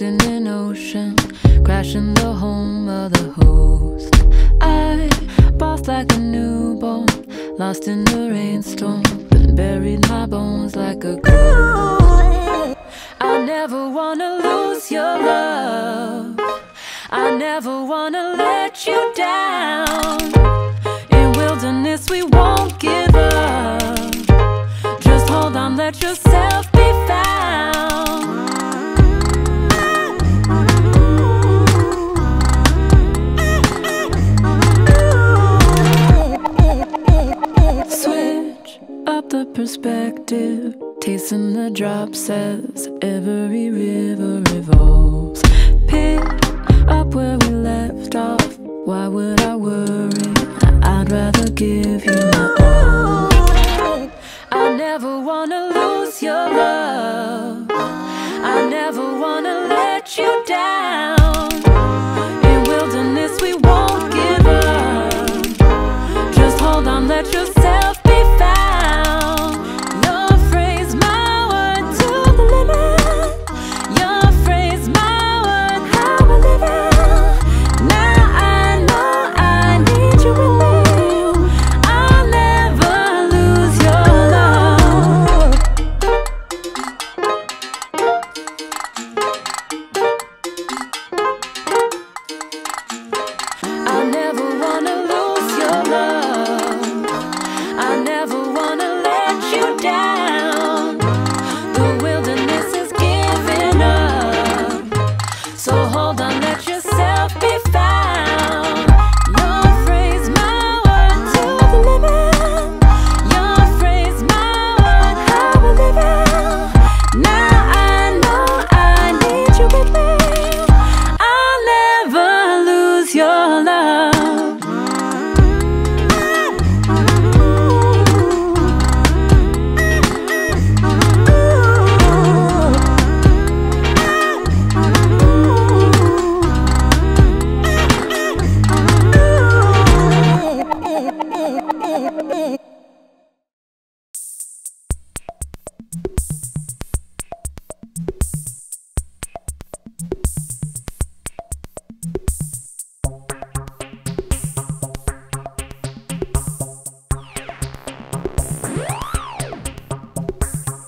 in an ocean, crashing the home of the host. Lost in the rainstorm, but buried my bones like a ghost. I never wanna lose your love. I never wanna let you down. Perspective, tasting the drops as every river revolves. Pick up where we left off. Why would I worry? I'd rather give you my all. I never wanna lose your love.